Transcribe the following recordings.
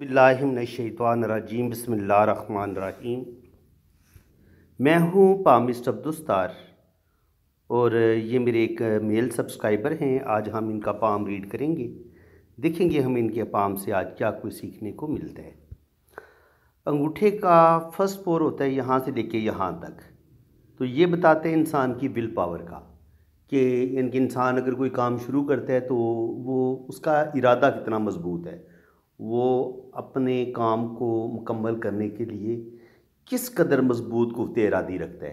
बिल्लाशैतवानरजीम बसमीम मैं हूँ पामिस्ट अब्दुस्तार और ये मेरे एक मेल सब्सक्राइबर हैं। आज हम इनका पाम रीड करेंगे। देखेंगे हम इनके पाम से आज क्या कुछ सीखने को मिलता है। अंगूठे का फ़र्स्ट पोर होता है यहाँ से लेके यहाँ तक। तो ये बताते हैं इंसान की विल पावर का कि इंसान अगर कोई काम शुरू करता है तो वो उसका इरादा कितना मज़बूत है। वो अपने काम को मुकम्मल करने के लिए किस कदर मज़बूत कुफ्ते इरादी रखता है?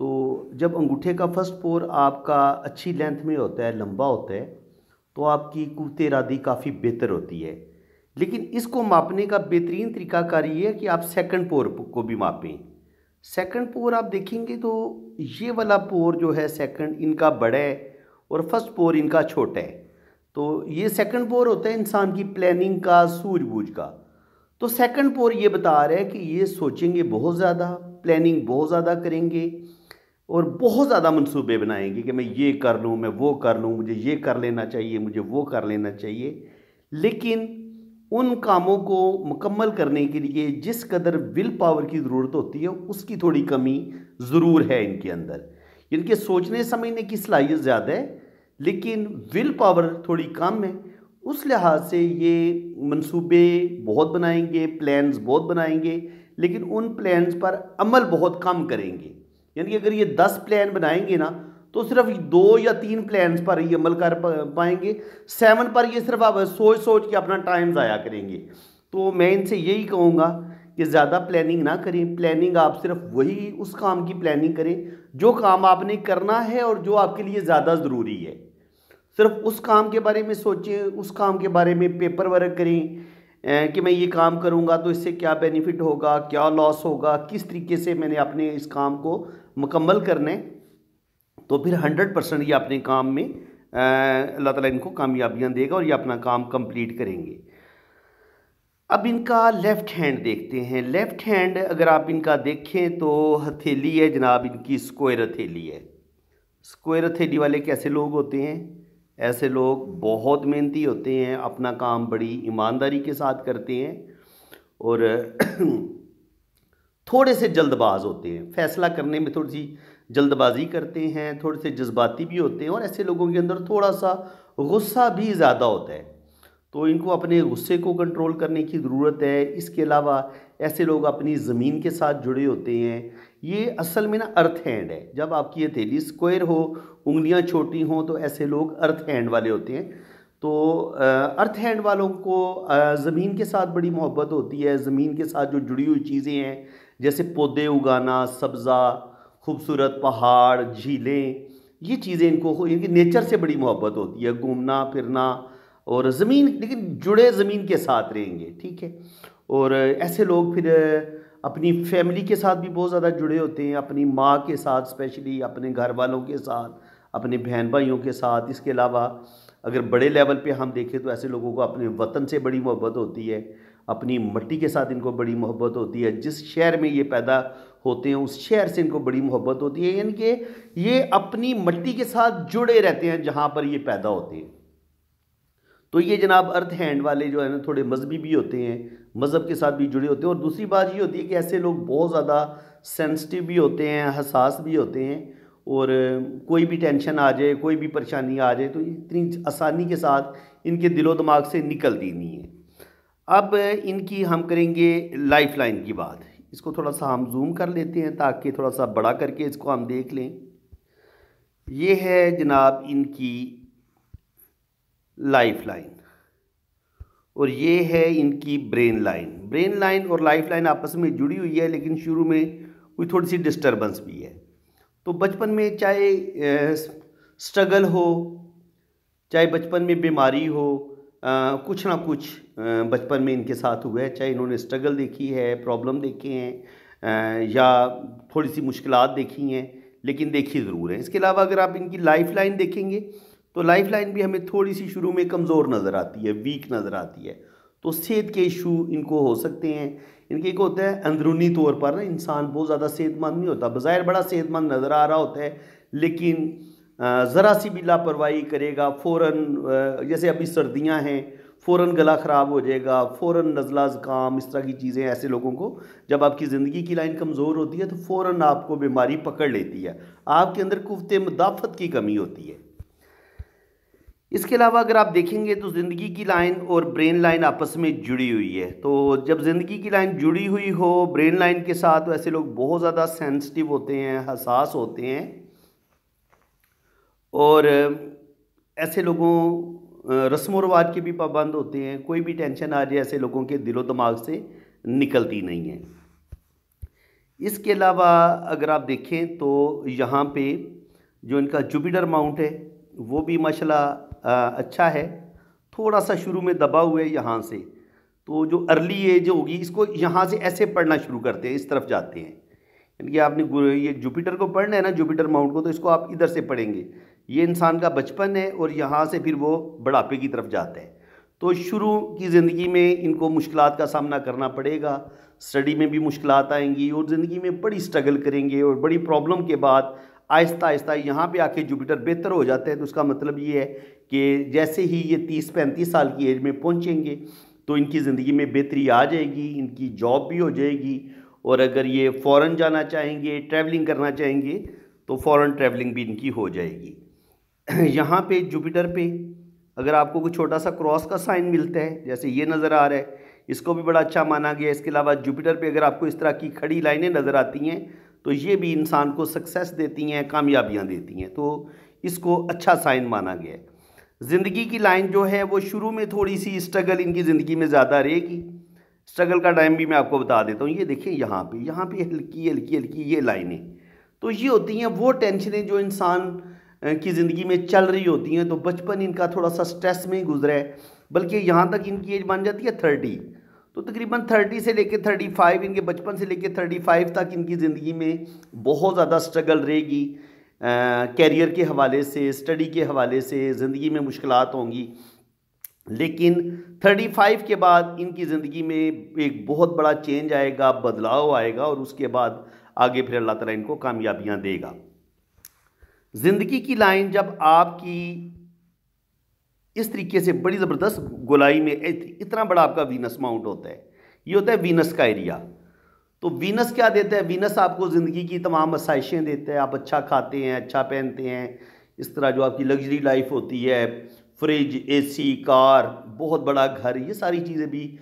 तो जब अंगूठे का फ़र्स्ट पोर आपका अच्छी लेंथ में होता है, लंबा होता है तो आपकी कुफ्ते इरादी काफ़ी बेहतर होती है। लेकिन इसको मापने का बेहतरीन तरीकाकार ये है कि आप सेकंड पोर को भी मापें। सेकंड पोर आप देखेंगे तो ये वाला पोर जो है सेकंड इनका बड़ा है और फ़र्स्ट पोर इनका छोटा है। तो ये सेकंड पोर होता है इंसान की प्लानिंग का, सूझबूझ का। तो सेकंड पोर ये बता रहा है कि ये सोचेंगे बहुत ज़्यादा प्लानिंग बहुत ज़्यादा करेंगे और बहुत ज़्यादा मंसूबे बनाएँगे कि मैं ये कर लूँ, मैं वो कर लूँ, मुझे ये कर लेना चाहिए, मुझे वो कर लेना चाहिए। लेकिन उन कामों को मुकम्मल करने के लिए जिस कदर विल पावर की ज़रूरत होती है, उसकी थोड़ी कमी ज़रूर है इनके अंदर। इनके सोचने समझने की सलाहियत ज़्यादा है लेकिन विल पावर थोड़ी कम है। उस लिहाज से ये मंसूबे बहुत बनाएँगे प्लान्स बहुत बनाएँगे, लेकिन उन प्लान्स पर अमल बहुत कम करेंगे। यानी कि अगर ये दस प्लान बनाएँगे ना तो सिर्फ़ दो या तीन प्लान्स पर ही अमल कर पाएँगे। सेवन पर ये सिर्फ़ आप सोच सोच के अपना टाइम ज़ाया करेंगे। तो मैं इनसे यही कहूँगा कि ज़्यादा प्लानिंग ना करें। प्लानिंग आप सिर्फ़ वही उस काम की प्लानिंग करें, जो काम आपने करना है और जो आपके लिए ज़्यादा ज़रूरी है। सिर्फ़ उस काम के बारे में सोचें, उस काम के बारे में पेपर वर्क करें कि मैं ये काम करूँगा तो इससे क्या बेनिफिट होगा, क्या लॉस होगा, किस तरीके से मैंने अपने इस काम को मुकम्मल करने तो फिर हंड्रेड परसेंट ये अपने काम में अल्लाह ताला इनको कामयाबियाँ देगा और ये अपना काम कंप्लीट करेंगे। अब इनका लेफ़्ट हैंड देखते हैं। लेफ़्ट हैंड अगर आप इनका देखें तो हथेली है जनाब, इनकी स्क्वायर हथेली है। स्क्वायर हथेली वाले कैसे लोग होते हैं? ऐसे लोग बहुत मेहनती होते हैं, अपना काम बड़ी ईमानदारी के साथ करते हैं और थोड़े से जल्दबाज होते हैं। फ़ैसला करने में थोड़ी सी जल्दबाजी करते हैं, थोड़े से जज्बाती भी होते हैं और ऐसे लोगों के अंदर थोड़ा सा गुस्सा भी ज़्यादा होता है। तो इनको अपने गुस्से को कंट्रोल करने की ज़रूरत है। इसके अलावा ऐसे लोग अपनी ज़मीन के साथ जुड़े होते हैं। ये असल में ना अर्थ हैंड है। जब आपकी ये हथेली स्क्वायर हो, उंगलियाँ छोटी हों तो ऐसे लोग अर्थ हैंड वाले होते हैं। तो अर्थ हैंड वालों को ज़मीन के साथ बड़ी मोहब्बत होती है। ज़मीन के साथ जो जुड़ी हुई चीज़ें हैं, जैसे पौधे उगाना, सब्ज़ा, खूबसूरत पहाड़, झीलें, ये चीज़ें इनको इनकी नेचर से बड़ी मोहब्बत होती है। घूमना, फिरना और ज़मीन, लेकिन जुड़े ज़मीन के साथ रहेंगे, ठीक है? और ऐसे लोग फिर अपनी फैमिली के साथ भी बहुत ज़्यादा जुड़े होते हैं, अपनी माँ के साथ स्पेशली अपने घर वालों के साथ, अपने बहन भाइयों के साथ। इसके अलावा अगर बड़े लेवल पे हम देखें तो ऐसे लोगों को अपने वतन से बड़ी मोहब्बत होती है, अपनी मट्टी के साथ इनको बड़ी मोहब्बत होती है। जिस शहर में ये पैदा होते हैं, उस शहर से इनको बड़ी मोहब्बत होती है। यानी कि ये अपनी मट्टी के साथ जुड़े रहते हैं जहाँ पर ये पैदा होते हैं। तो ये जनाब अर्थ हैंड वाले जो है ना, थोड़े मजहबी भी होते हैं, मज़हब के साथ भी जुड़े होते हैं और दूसरी बात ये होती है कि ऐसे लोग बहुत ज़्यादा सेंसिटिव भी होते हैं, हसास भी होते हैं और कोई भी टेंशन आ जाए, कोई भी परेशानी आ जाए तो इतनी आसानी के साथ इनके दिलो दिमाग से निकलती नहीं है। अब इनकी हम करेंगे लाइफ लाइन की बात। इसको थोड़ा सा हम जूम कर लेते हैं ताकि थोड़ा सा बड़ा करके इसको हम देख लें। ये है जनाब इनकी लाइफ लाइन और ये है इनकी ब्रेन लाइन। ब्रेन लाइन और लाइफ लाइन आपस में जुड़ी हुई है लेकिन शुरू में कोई थोड़ी सी डिस्टर्बेंस भी है। तो बचपन में चाहे स्ट्रगल हो चाहे बचपन में बीमारी हो आ, कुछ ना कुछ बचपन में इनके साथ हुआ है। चाहे इन्होंने स्ट्रगल देखी है प्रॉब्लम देखे हैं या थोड़ी सी मुश्किल देखी हैं लेकिन देखी ज़रूर है। इसके अलावा अगर आप इनकी लाइफ लाइन देखेंगे तो लाइफ लाइन भी हमें थोड़ी सी शुरू में कमज़ोर नज़र आती है वीक नज़र आती है। तो सेहत के इशू इनको हो सकते हैं। इनके एक होता है अंदरूनी तौर पर ना, इंसान बहुत ज़्यादा सेहतमंद नहीं होता। बाज़ाहिर बड़ा सेहतमंद नज़र आ रहा होता है, लेकिन ज़रा सी भी लापरवाही करेगा फ़ौर जैसे अभी सर्दियाँ हैं फ़ौर गला ख़राब हो जाएगा फ़ौर नज़ला ज़ुकाम इस तरह की चीज़ें ऐसे लोगों को, जब आपकी ज़िंदगी की लाइन कमज़ोर होती है तो फ़ौर आपको बीमारी पकड़ लेती है। आपके अंदर कुफ्त मदाफ़त की कमी होती है। इसके अलावा अगर आप देखेंगे तो ज़िंदगी की लाइन और ब्रेन लाइन आपस में जुड़ी हुई है। तो जब ज़िंदगी की लाइन जुड़ी हुई हो, ब्रेन लाइन के साथ तो ऐसे लोग बहुत ज़्यादा सेंसिटिव होते हैं, हसास होते हैं। और ऐसे लोगों, रस्म रवाज के भी पाबंद होते हैं। कोई भी टेंशन आ जाए ऐसे लोगों के दिलो दिमाग से निकलती नहीं है। इसके अलावा अगर आप देखें तो यहाँ पे जो इनका जुपिटर माउंट है, वो भी माशाल्लाह अच्छा है। थोड़ा सा शुरू में दबा हुआ है यहाँ से। तो जो अर्ली एज होगी, इसको यहाँ से ऐसे पढ़ना शुरू करते हैं, इस तरफ़ जाते हैं। यानी कि आपने ये जुपिटर को पढ़ना है ना जुपिटर माउंट को तो इसको आप इधर से पढ़ेंगे। ये इंसान का बचपन है और यहाँ से फिर वो बढ़ापे की तरफ़ जाता है। तो शुरू की ज़िंदगी में इनको मुश्किल का सामना करना पड़ेगा। स्टडी में भी मुश्किल आएँगी और ज़िंदगी में बड़ी स्ट्रगल करेंगे और बड़ी प्रॉब्लम के बाद आहिस्ता आहिस्ता यहाँ पे आके जुपिटर बेहतर हो जाते हैं। तो उसका मतलब ये है कि जैसे ही ये तीस पैंतीस साल की एज में पहुँचेंगे तो इनकी ज़िंदगी में बेहतरी आ जाएगी, इनकी जॉब भी हो जाएगी। और अगर ये फ़ौरन जाना चाहेंगे, ट्रैवलिंग करना चाहेंगे तो फ़ौरन ट्रैवलिंग भी इनकी हो जाएगी। यहाँ पे जुपिटर पे अगर आपको कोई छोटा सा क्रॉस का साइन मिलता है, जैसे ये नज़र आ रहा है, इसको भी बड़ा अच्छा माना गया। इसके अलावा जुपिटर पे अगर आपको इस तरह की खड़ी लाइनें नज़र आती हैं तो ये भी इंसान को सक्सेस देती हैं, कामयाबियाँ देती हैं। तो इसको अच्छा साइन माना गया है। ज़िंदगी की लाइन जो है वो शुरू में थोड़ी सी स्ट्रगल इनकी ज़िंदगी में ज़्यादा रहेगी। स्ट्रगल का टाइम भी मैं आपको बता देता हूँ। ये देखिए यहाँ पे यहाँ पे हल्की हल्की हल्की ये लाइनें। तो ये होती हैं, वो टेंशनें जो इंसान की ज़िंदगी में चल रही होती हैं। तो बचपन इनका थोड़ा सा स्ट्रेस में ही गुजरा है। बल्कि यहाँ तक इनकी एज बन जाती है थर्टी तो तकरीबन थर्टी से लेकर थर्टी फाइव इनके बचपन से लेकर थर्टी फाइव तक इनकी ज़िंदगी में बहुत ज़्यादा स्ट्रगल रहेगी। कैरियर के हवाले से स्टडी के हवाले से ज़िंदगी में मुश्किल होंगी। लेकिन 35 के बाद इनकी ज़िंदगी में एक बहुत बड़ा चेंज आएगा, बदलाव आएगा और उसके बाद आगे फिर अल्लाह ताला इनको कामयाबियाँ देगा। ज़िंदगी की लाइन जब आपकी इस तरीके से बड़ी ज़बरदस्त गोलाई में, इतना बड़ा आपका वीनस माउंट होता है। ये होता है वीनस का एरिया तो वीनस क्या देता है? वीनस आपको ज़िंदगी की तमाम आसाइशें देता है। आप अच्छा खाते हैं अच्छा पहनते हैं। इस तरह जो आपकी लग्जरी लाइफ होती है फ्रिज एसी कार बहुत बड़ा घर, ये सारी चीज़ें भी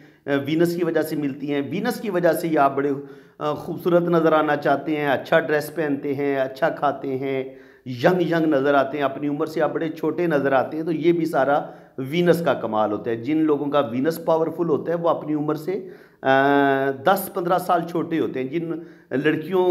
वीनस की वजह से मिलती हैं। वीनस की वजह से ही आप बड़े खूबसूरत नज़र आना चाहते हैं अच्छा ड्रेस पहनते हैं अच्छा खाते हैं यंग यंग नज़र आते हैं, अपनी उम्र से आप बड़े छोटे नज़र आते हैं तो ये भी सारा वीनस का कमाल होता है। जिन लोगों का वीनस पावरफुल होता है, वो अपनी उम्र से दस पंद्रह साल छोटे होते हैं, जिन लड़कियों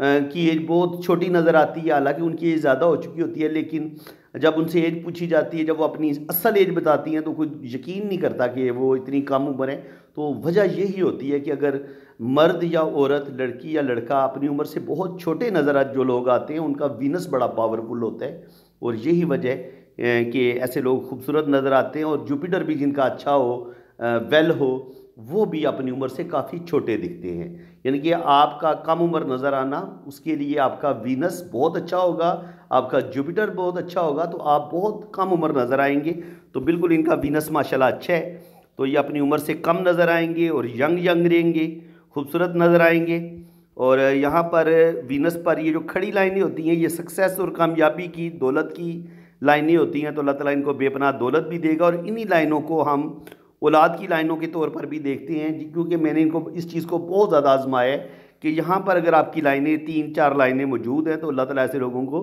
की एज बहुत छोटी नज़र आती है, हालाँकि उनकी एज ज़्यादा हो चुकी होती है, लेकिन जब उनसे एज पूछी जाती है, जब वो अपनी असल एज बताती हैं तो कोई यकीन नहीं करता कि वो इतनी कम उम्र है। तो वजह यही होती है कि अगर मर्द या औरत, लड़की या लड़का अपनी उम्र से बहुत छोटे नज़र जो लोग आते हैं, उनका वीनस बड़ा पावरफुल होता है, और यही वजह कि ऐसे लोग खूबसूरत नज़र आते हैं, और जुपिटर भी जिनका अच्छा हो वेल हो वो भी अपनी उम्र से काफ़ी छोटे दिखते हैं। यानी कि आपका कम उम्र नज़र आना, उसके लिए आपका वीनस बहुत अच्छा होगा, आपका जुपिटर बहुत अच्छा होगा तो आप बहुत कम उम्र नज़र आएँगे। तो बिल्कुल इनका वीनस माशाल्लाह अच्छा है। तो ये अपनी उम्र से कम नज़र आएँगे और यंग यंग रहेंगे, खूबसूरत नज़र आएँगे। और यहाँ पर वीनस पर ये जो खड़ी लाइनें होती हैं, ये सक्सेस और कामयाबी की, दौलत की लाइनें होती हैं तो अल्लाह ताला इनको बेपना दौलत भी देगा और इन्हीं लाइनों को हम औलाद की लाइनों के तौर पर भी देखते हैं क्योंकि मैंने इनको, इस चीज़ को बहुत ज़्यादा आजमाया है कि यहाँ पर अगर आपकी लाइनें तीन चार लाइनें मौजूद हैं तो अल्लाह ताला ऐसे लोगों को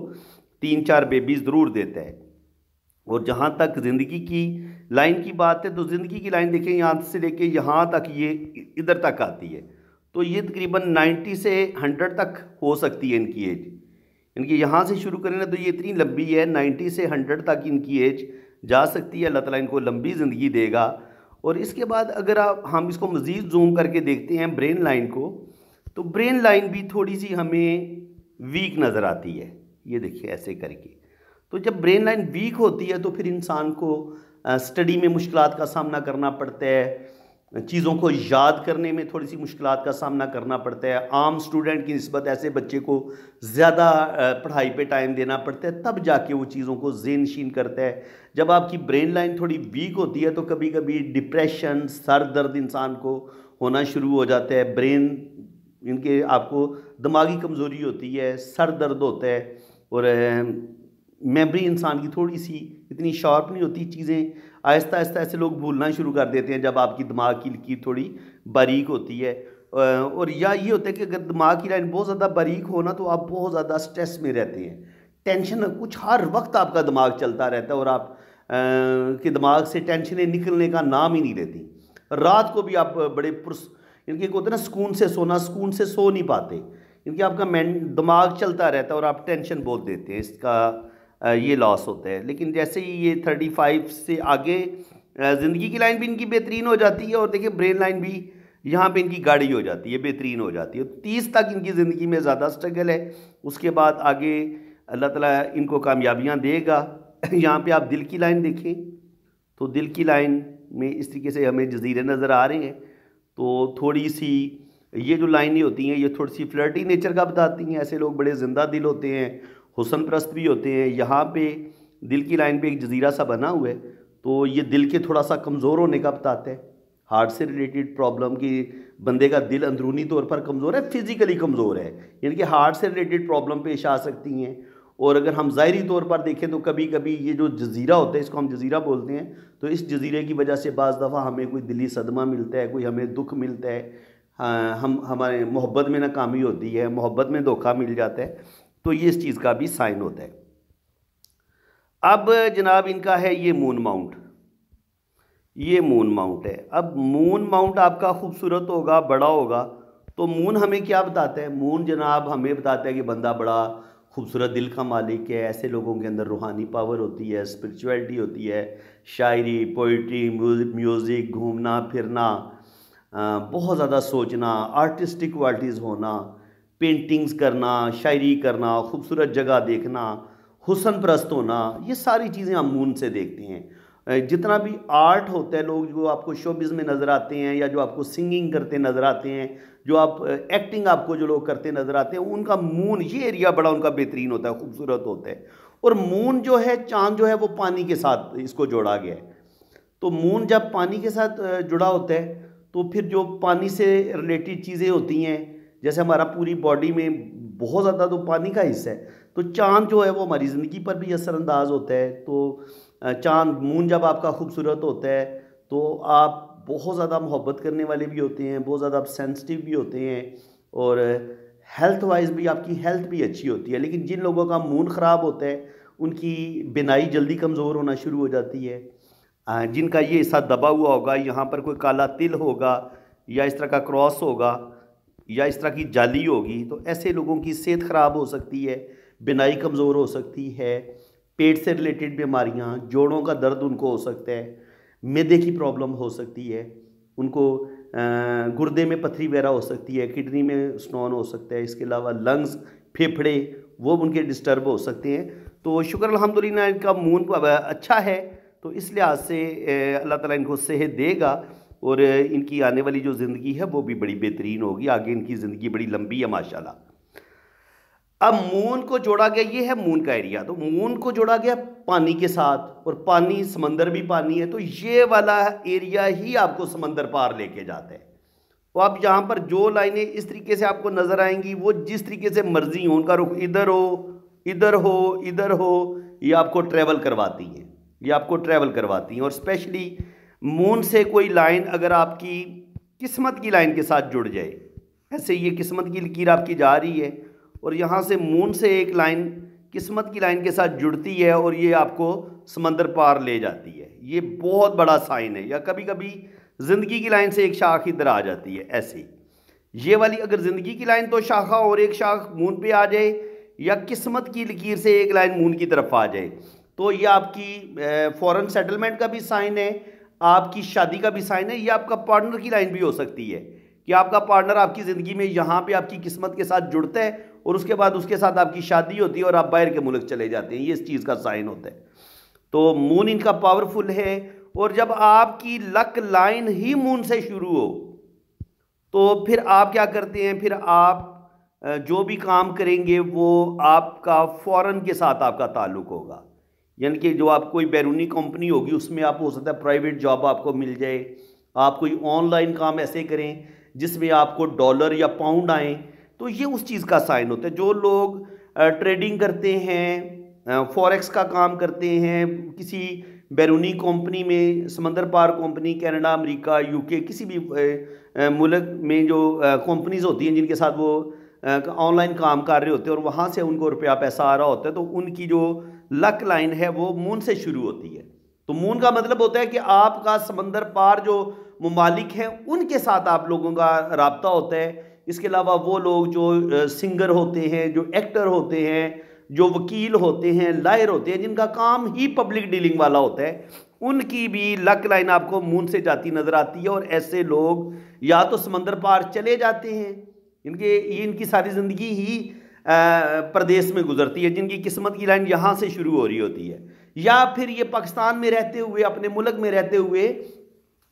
तीन चार बेबीज़ ज़रूर देता है। और जहाँ तक ज़िंदगी की लाइन की बात है तो ज़िंदगी की लाइन देखें, यहाँ से लेके यहाँ तक ये इधर तक आती है। तो ये तकरीबन नाइन्टी से हंड्रेड तक हो सकती है इनकी एज। इनकी यहाँ से शुरू करें ना तो ये इतनी लंबी है नाइन्टी से हंड्रेड तक इनकी एज जा सकती है। अल्लाह ताला इनको लंबी ज़िंदगी देगा। और इसके बाद अगर आप, हम इसको मज़ीद जूम करके देखते हैं ब्रेन लाइन को तो ब्रेन लाइन भी थोड़ी सी हमें वीक नज़र आती है। ये देखिए, ऐसे करके। तो जब ब्रेन लाइन वीक होती है तो फिर इंसान को स्टडी में मुश्किल का सामना करना पड़ता है। चीज़ों को याद करने में थोड़ी सी मुश्किल का सामना करना पड़ता है। आम स्टूडेंट की नस्बत ऐसे बच्चे को ज़्यादा पढ़ाई पे टाइम देना पड़ता है, तब जाके वो चीज़ों को जेनशीन करता है। जब आपकी ब्रेन लाइन थोड़ी वीक होती है तो कभी कभी डिप्रेशन सर दर्द इंसान को होना शुरू हो जाता है। ब्रेन, इनके आपको दिमागी कमज़ोरी होती है सर दर्द होता है और मेमोरी इंसान की थोड़ी सी इतनी शार्प नहीं होती, चीज़ें आहिस्ता आहिस्ता ऐसे लोग भूलना शुरू कर देते हैं जब आपकी दिमाग की लकीर थोड़ी बारीक होती है। और या ये होता है कि अगर दिमाग की लाइन बहुत ज़्यादा बारीक हो ना तो आप बहुत ज़्यादा स्ट्रेस में रहते हैं। टेंशन कुछ हर वक्त आपका दिमाग चलता रहता है और आप के दिमाग से टेंशनें निकलने का नाम ही नहीं लेती। रात को भी आप बड़े पुरस इनके होते ना, सुकून से सोना, सुकून से सो नहीं पाते। इनके आपका मैं दिमाग चलता रहता है और आप टेंशन बोल देते हैं, इसका ये लॉस होता है। लेकिन जैसे ही ये थर्टी फाइव से आगे ज़िंदगी की लाइन भी इनकी बेहतरीन हो जाती है और देखिए ब्रेन लाइन भी यहाँ पे इनकी गाड़ी हो जाती है, बेहतरीन हो जाती है। तीस तक इनकी ज़िंदगी में ज़्यादा स्ट्रगल है। उसके बाद आगे अल्लाह ताला इनको कामयाबियाँ देगा। यहाँ पे आप दिल की लाइन देखें तो दिल की लाइन में इस तरीके से हमें जजीरे नज़र आ रहे हैं। तो थोड़ी सी ये जो लाइनें होती हैं, ये थोड़ी सी फ्लर्टी नेचर का बताती हैं। ऐसे लोग बड़े ज़िंदा दिल होते हैं हुसन प्रस्त भी होते हैं। यहाँ पे दिल की लाइन पे एक जजीरा सा बना हुआ है तो ये दिल के थोड़ा सा कमज़ोर होने का बताते हैं। हार्ट से रिलेटेड प्रॉब्लम की बंदे का दिल अंदरूनी तौर पर कमज़ोर है फिज़िकली कमज़ोर है। यानी कि हार्ट से रिलेटेड प्रॉब्लम पेश आ सकती हैं। और अगर हम ज़ाहरी तौर पर देखें तो कभी कभी ये जो जजीरा होता है इसको हम जजीरा बोलते हैं तो इस जजीरे की वजह से बज़ दफ़ा हमें कोई दिली सदमा मिलता है कोई हमें दुख मिलता है हाँ, हम हमारे मोहब्बत में नाकामी होती है मोहब्बत में धोखा मिल जाता है। तो ये इस चीज़ का भी साइन होता है। अब जनाब इनका है ये मून माउंट ये मून माउंट है। अब मून माउंट आपका खूबसूरत होगा, बड़ा होगा तो मून हमें क्या बताता है? मून जनाब हमें बताता है कि बंदा बड़ा खूबसूरत दिल का मालिक है, ऐसे लोगों के अंदर रूहानी पावर होती है स्पिरिचुअलिटी होती है, शायरी पोइट्री म्यूज़िक घूमना, फिरना बहुत ज़्यादा सोचना आर्टिस्टिक क्वालिटीज़ होना पेंटिंग्स करना, शायरी करना, खूबसूरत जगह देखना हुसन प्रस्त होना, ये सारी चीज़ें हम मून से देखते हैं। जितना भी आर्ट होता है, लोग जो आपको शोबिज़ में नज़र आते हैं या जो आपको सिंगिंग करते नज़र आते हैं, जो आप एक्टिंग आपको जो लोग करते नज़र आते हैं, उनका मून ये एरिया बड़ा उनका बेहतरीन होता है, खूबसूरत होता है। और मून जो है, चाँद जो है, वो पानी के साथ इसको जोड़ा गया है। तो मून जब पानी के साथ जुड़ा होता है तो फिर जो पानी से रिलेटेड चीज़ें होती हैं जैसे हमारा पूरी बॉडी में बहुत ज़्यादा तो पानी का हिस्सा है तो चाँद जो है वो हमारी ज़िंदगी पर भी असरअंदाज होता है। तो चाँद, मून जब आपका खूबसूरत होता है तो आप बहुत ज़्यादा मोहब्बत करने वाले भी होते हैं, बहुत ज़्यादा आप सेंसिटिव भी होते हैं और हेल्थ वाइज भी आपकी हेल्थ भी अच्छी होती है। लेकिन जिन लोगों का मून ख़राब होता है, उनकी बिनाई जल्दी कमज़ोर होना शुरू हो जाती है। जिनका ये हिस्सा दबा हुआ होगा, यहाँ पर कोई काला तिल होगा या इस तरह का क्रॉस होगा या इस तरह की जाली होगी तो ऐसे लोगों की सेहत ख़राब हो सकती है, बिनाई कमज़ोर हो सकती है, पेट से रिलेटेड बीमारियाँ, जोड़ों का दर्द उनको हो सकता है, मैदे की प्रॉब्लम हो सकती है, उनको गुर्दे में पथरी वगैरह हो सकती है, किडनी में स्टोन हो सकता है, इसके अलावा लंग्स, फेफड़े, वो उनके डिस्टर्ब हो सकते हैं। तो शुक्र अलहमदिल्ला इनका मून अच्छा है तो इस लिहाज से अल्लाह ताला इनको सेहत देगा। और इनकी आने वाली जो ज़िंदगी है, वो भी बड़ी बेहतरीन होगी। आगे इनकी ज़िंदगी बड़ी लंबी है, माशाल्लाह। अब मून को जोड़ा गया, ये है मून का एरिया। तो मून को जोड़ा गया पानी के साथ और पानी, समंदर भी पानी है तो ये वाला एरिया ही आपको समंदर पार लेके जाता है। तो आप यहाँ पर जो लाइनें इस तरीके से आपको नज़र आएँगी, वो जिस तरीके से मर्ज़ी हो, उनका रुख इधर हो इधर हो इधर हो, ये आपको ट्रैवल करवाती हैं। ये आपको ट्रैवल करवाती हैं और स्पेशली मून से कोई लाइन अगर आपकी किस्मत की लाइन के साथ जुड़ जाए, ऐसे ये किस्मत की लकीर आपकी जा रही है, और यहाँ से मून से एक लाइन, किस्मत की लाइन के साथ जुड़ती है और ये आपको समंदर पार ले जाती है। ये बहुत बड़ा साइन है, या कभी कभी ज़िंदगी की लाइन से एक शाख इधर आ जाती है, ऐसे ये वाली अगर ज़िंदगी की लाइन तो शाखा और एक शाख मून पे आ जाए, या किस्मत की लकीर से एक लाइन मून की तरफ़ आ जाए तो ये आपकी फ़ॉरन सेटलमेंट का भी साइन है आपकी शादी का भी साइन है, ये आपका पार्टनर की लाइन भी हो सकती है कि आपका पार्टनर आपकी ज़िंदगी में यहाँ पे आपकी किस्मत के साथ जुड़ता है और उसके बाद उसके साथ आपकी शादी होती है और आप बाहर के मुल्क चले जाते हैं। ये इस चीज़ का साइन होता है। तो मून इनका पावरफुल है और जब आपकी लक लाइन ही मून से शुरू हो तो फिर आप क्या करते हैं? फिर आप जो भी काम करेंगे वो आपका फ़ौरन के साथ आपका ताल्लुक़ होगा। यानी कि जो आप कोई बैरूनी कंपनी होगी, उसमें आप, हो सकता है प्राइवेट जॉब आपको मिल जाए। आप कोई ऑनलाइन काम ऐसे करें, जिसमें आपको डॉलर या पाउंड आए तो ये उस चीज़ का साइन होता है। जो लोग ट्रेडिंग करते हैं फॉरेक्स का काम करते हैं, किसी बैरूनी कंपनी में, समंदर पार कंपनी, कनाडा, अमेरिका, यूके, किसी भी मुल्क में जो कंपनीज़ होती हैं, जिनके साथ वो ऑनलाइन काम कर रहे होते हैं, और वहाँ से उनको रुपया पैसा आ रहा होता है तो उनकी जो लक लाइन है, वो मून से शुरू होती है। तो मून का मतलब होता है कि आपका समंदर पार जो ममालिक हैं, उनके साथ आप लोगों का रबता होता है। इसके अलावा वो लोग जो सिंगर होते हैं, जो एक्टर होते हैं, जो वकील होते हैं, लायर होते हैं, जिनका काम ही पब्लिक डीलिंग वाला होता है, उनकी भी लक लाइन आपको मून से जाती नज़र आती है और ऐसे लोग या तो समंदर पार चले जाते हैं। इनके, ये इनकी सारी ज़िंदगी ही प्रदेश में गुजरती है, जिनकी किस्मत की लाइन यहाँ से शुरू हो रही होती है। या फिर ये पाकिस्तान में रहते हुए, अपने मुल्क में रहते हुए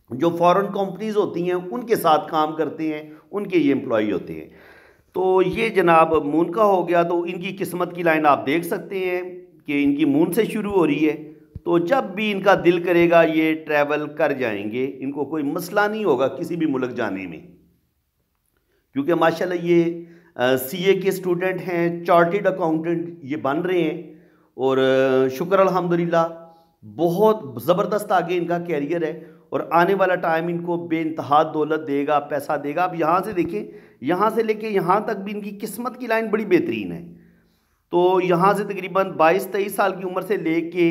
जो फॉरेन कंपनीज़ होती हैं, उनके साथ काम करते हैं, उनके ये एम्प्लॉई होते हैं। तो ये जनाब मून का हो गया तो इनकी किस्मत की लाइन आप देख सकते हैं कि इनकी मून से शुरू हो रही है। तो जब भी इनका दिल करेगा, ये ट्रैवल कर जाएँगे, इनको कोई मसला नहीं होगा किसी भी मुल्क जाने में। क्योंकि माशाल्लाह ये सी ए के स्टूडेंट हैं चार्टेड अकाउंटेंट ये बन रहे हैं और शुक्र अल्हम्दुलिल्लाह, बहुत ज़बरदस्त आगे इनका कैरियर है और आने वाला टाइम इनको बेानतहा दौलत देगा, पैसा देगा। अब यहाँ से देखें यहाँ से लेके यहाँ तक भी इनकी किस्मत की लाइन बड़ी बेहतरीन है। तो यहाँ से तकरीबन बाईस तेईस साल की उम्र से लेके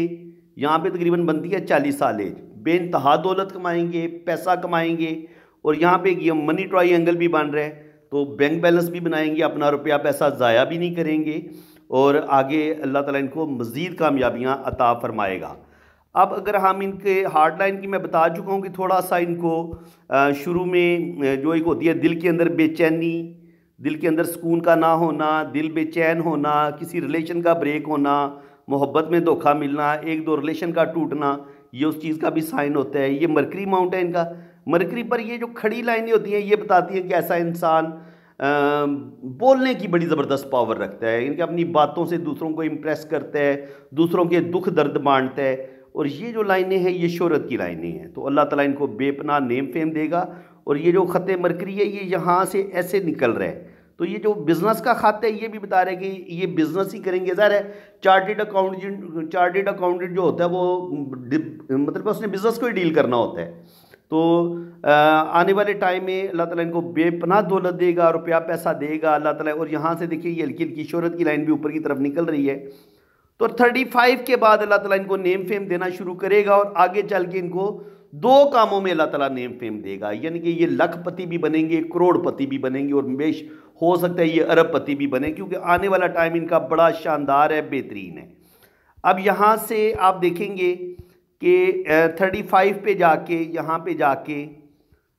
यहाँ पे तकरीबन बनती है चालीस साल एज बेानतहा दौलत कमाएँगे, पैसा कमाएँगे और यहाँ पे ये मनी ट्राई एंगल भी बन रहा है। तो बैंक बैलेंस भी बनाएँगे, अपना रुपया पैसा ज़ाया भी नहीं करेंगे और आगे अल्लाह ताला इनको मज़ीद कामयाबियाँ अता फरमाएगा। अब अगर हम इनके हार्ड लाइन की मैं बता चुका हूँ कि थोड़ा सा इनको शुरू में जो एक होती है दिल के अंदर बेचैनी, दिल के अंदर सुकून का ना होना, दिल बेचैन होना, किसी रिलेशन का ब्रेक होना, मोहब्बत में धोखा मिलना, एक दो रिलेशन का टूटना, ये उस चीज़ का भी साइन होता है। ये मरकरी माउंट है इनका। मरकरी पर ये जो खड़ी लाइनें होती हैं, ये बताती हैं कि ऐसा इंसान बोलने की बड़ी ज़बरदस्त पावर रखता है। इनके अपनी बातों से दूसरों को इम्प्रेस करता है, दूसरों के दुख दर्द बांटता है। और ये जो लाइनें हैं, ये शहरत की लाइनें हैं। तो अल्लाह ताला इनको बेपना नेम फेम देगा। और ये जो ख़त मरकरी है, ये यहाँ से ऐसे निकल रहा है। तो ये जो बिज़नेस का खाता है, ये भी बता रहे हैं कि ये बिज़नेस ही करेंगे। ज़ाहिर है चार्टेड अकाउंटेंट चार्टेड अकाउंटेंट जो होता है, वो मतलब उसने बिज़नेस को ही डील करना होता है। तो आने वाले टाइम में अल्लाह ताला इनको बेपना दौलत देगा, रुपया पैसा देगा अल्लाह ताला। और यहाँ से देखिए, ये हल्की हल्की शहरत की लाइन भी ऊपर की तरफ़ निकल रही है। तो थर्टी फाइव के बाद अल्लाह ताला इनको नेम फेम देना शुरू करेगा और आगे चल के इनको दो कामों में अल्लाह ताला नेम फेम देगा। यानी कि ये लखपति भी बनेंगे, करोड़पति भी बनेंगे और बेश हो सकता है ये अरबपति भी बने, क्योंकि आने वाला टाइम इनका बड़ा शानदार है, बेहतरीन है। अब यहाँ से आप देखेंगे कि थर्टी फाइव पे जाके, यहाँ पे जाके,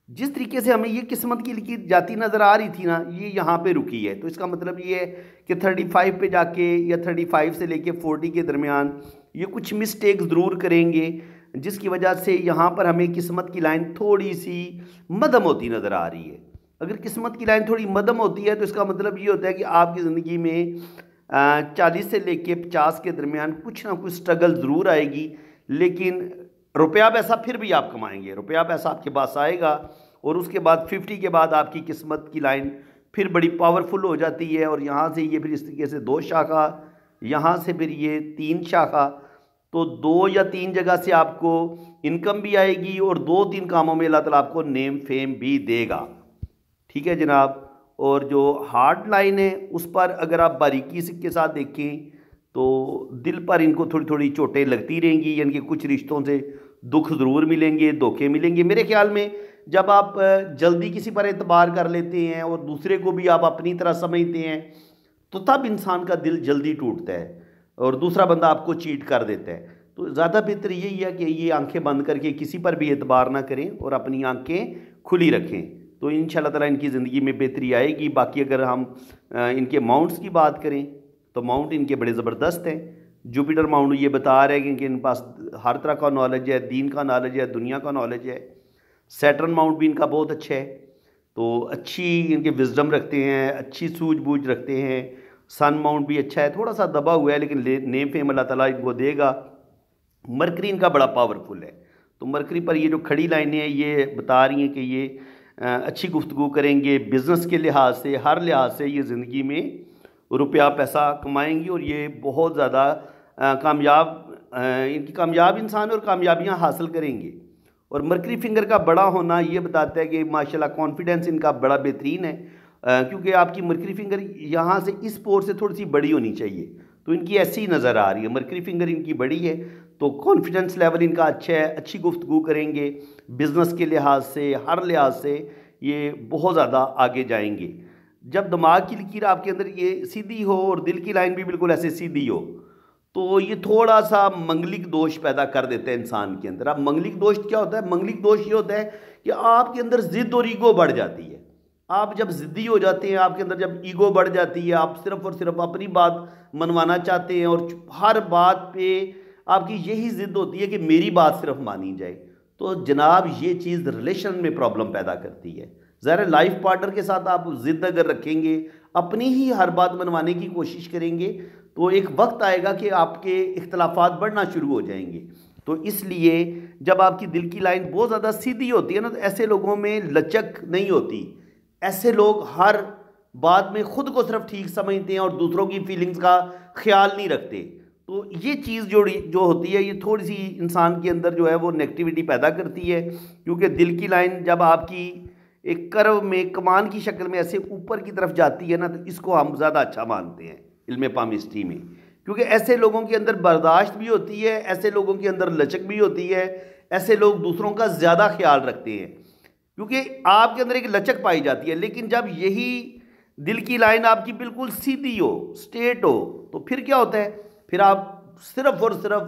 जिस तरीके से हमें ये किस्मत की लिखी जाती नज़र आ रही थी ना, ये यहाँ पे रुकी है। तो इसका मतलब ये है कि थर्टी फाइव पे जाके या थर्टी फाइव से लेके फोर्टी के दरमियान ये कुछ मिस्टेक ज़रूर करेंगे, जिसकी वजह से यहाँ पर हमें किस्मत की लाइन थोड़ी सी मदम होती नज़र आ रही है। अगर किस्मत की लाइन थोड़ी मदम होती है तो इसका मतलब ये होता है कि आपकी ज़िंदगी में चालीस से लेके पचास के दरमियान कुछ ना कुछ स्ट्रगल ज़रूर आएगी लेकिन रुपया पैसा फिर भी आप कमाएँगे। रुपया पैसा आपके पास आएगा और उसके बाद फिफ्टी के बाद आपकी किस्मत की लाइन फिर बड़ी पावरफुल हो जाती है और यहाँ से ये फिर इस तरीके से दो शाखा, यहाँ से फिर ये तीन शाखा तो दो या तीन जगह से आपको इनकम भी आएगी और दो तीन कामों में अल्लाह ताला आपको नेम फेम भी देगा। ठीक है जनाब? और जो हार्ड लाइन है, उस पर अगर आप बारीकी के साथ देखें तो दिल पर इनको थोड़ी थोड़ी चोटें लगती रहेंगी, यानी कि कुछ रिश्तों से दुख ज़रूर मिलेंगे, धोखे मिलेंगे। मेरे ख्याल में जब आप जल्दी किसी पर एतबार कर लेते हैं और दूसरे को भी आप अपनी तरह समझते हैं तो तब इंसान का दिल जल्दी टूटता है और दूसरा बंदा आपको चीट कर देता है। तो ज़्यादा बेहतर यही है कि ये आँखें बंद करके किसी पर भी एतबार ना करें और अपनी आँखें खुली रखें। तो इन ताला इनकी ज़िंदगी में बेहतरी आएगी। बाकी अगर हम इनके अमाउंट्स की बात करें तो माउंट इनके बड़े ज़बरदस्त हैं। जुपिटर माउंट ये बता रहे हैं कि इनके पास हर तरह का नॉलेज है, दीन का नॉलेज है, दुनिया का नॉलेज है। सैटर्न माउंट भी इनका बहुत अच्छा है। तो अच्छी इनके विजडम रखते हैं, अच्छी सूझबूझ रखते हैं। सन माउंट भी अच्छा है थोड़ा सा दबा हुआ है, लेकिन नेम फेम अल्लाह ताला इनको देगा। मरकरी इनका बड़ा पावरफुल है। तो मरकरी पर ये जो खड़ी लाइनें हैं, ये बता रही हैं कि ये अच्छी गुफ्तु करेंगे। बिज़नेस के लिहाज से, हर लिहाज से ये ज़िंदगी में रुपया पैसा कमाएँगी और ये बहुत ज़्यादा कामयाब इनकी कामयाब इंसान और कामयाबियाँ हासिल करेंगे। और मरकरी फिंगर का बड़ा होना ये बताता है कि माशाल्लाह कॉन्फिडेंस इनका बड़ा बेहतरीन है क्योंकि आपकी मरकरी फिंगर यहाँ से इस पोर से थोड़ी सी बड़ी होनी चाहिए। तो इनकी ऐसी नज़र आ रही है, मरकरी फिंगर इनकी बड़ी है तो कॉन्फिडेंस लेवल इनका अच्छा है, अच्छी गुफ्तु करेंगे बिज़नेस के लिहाज से, हर लिहाज से ये बहुत ज़्यादा आगे जाएँगे। जब दिमाग की लकीर आपके अंदर ये सीधी हो और दिल की लाइन भी बिल्कुल ऐसे सीधी हो तो ये थोड़ा सा मंगलिक दोष पैदा कर देते हैं इंसान के अंदर। अब मंगलिक दोष क्या होता है? मंगलिक दोष ये होता है कि आपके अंदर ज़िद और ईगो बढ़ जाती है। आप जब ज़िद्दी हो जाते हैं, आपके अंदर जब ईगो बढ़ जाती है, आप सिर्फ़ और सिर्फ़ अपनी बात मनवाना चाहते हैं और हर बात पे आपकी यही ज़िद होती है कि मेरी बात सिर्फ़ मानी जाए। तो जनाब, ये चीज़ रिलेशन में प्रॉब्लम पैदा करती है। ज़रा लाइफ पार्टनर के साथ आप ज़िद अगर रखेंगे अपनी ही हर बात मनवाने की कोशिश करेंगे तो एक वक्त आएगा कि आपके इख्तलाफात बढ़ना शुरू हो जाएँगे। तो इसलिए जब आपकी दिल की लाइन बहुत ज़्यादा सीधी होती है ना तो ऐसे लोगों में लचक नहीं होती। ऐसे लोग हर बात में ख़ुद को सिर्फ़ ठीक समझते हैं और दूसरों की फीलिंग्स का ख्याल नहीं रखते। तो ये चीज़ जो जो होती है ये थोड़ी सी इंसान के अंदर जो है वो नेगेटिविटी पैदा करती है क्योंकि दिल की लाइन जब आपकी एक कर्व में कमान की शक्ल में ऐसे ऊपर की तरफ़ जाती है ना तो इसको हम ज़्यादा अच्छा मानते हैं इल्म पामिस्ट्री में क्योंकि ऐसे लोगों के अंदर बर्दाश्त भी होती है, ऐसे लोगों के अंदर लचक भी होती है, ऐसे लोग दूसरों का ज़्यादा ख्याल रखते हैं। क्योंकि आपके अंदर एक लचक पाई जाती है, लेकिन जब यही दिल की लाइन आपकी बिल्कुल सीधी हो, स्ट्रेट हो तो फिर क्या होता है? फिर आप सिर्फ़ और सिर्फ़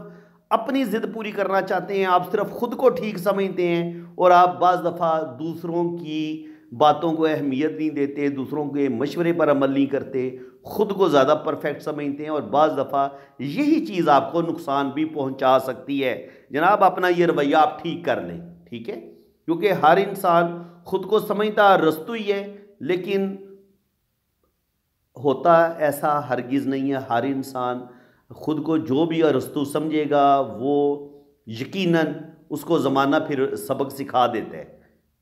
अपनी ज़िद पूरी करना चाहते हैं, आप सिर्फ़ खुद को ठीक समझते हैं और आप बज़ दफ़ा दूसरों की बातों को अहमियत नहीं देते, दूसरों के मशवरे पर अमल नहीं करते, ख़ुद को ज़्यादा परफेक्ट समझते हैं और बज़ दफ़ा यही चीज़ आपको नुकसान भी पहुँचा सकती है। जनाब, अपना ये रवैया आप ठीक कर लें, ठीक है? क्योंकि हर इंसान ख़ुद को समझता रस्तु ही है, लेकिन होता ऐसा हरगिज़ नहीं है। हर इंसान ख़ुद को जो भी अरस्तु समझेगा, वो यकीनन उसको ज़माना फिर सबक सिखा देता है।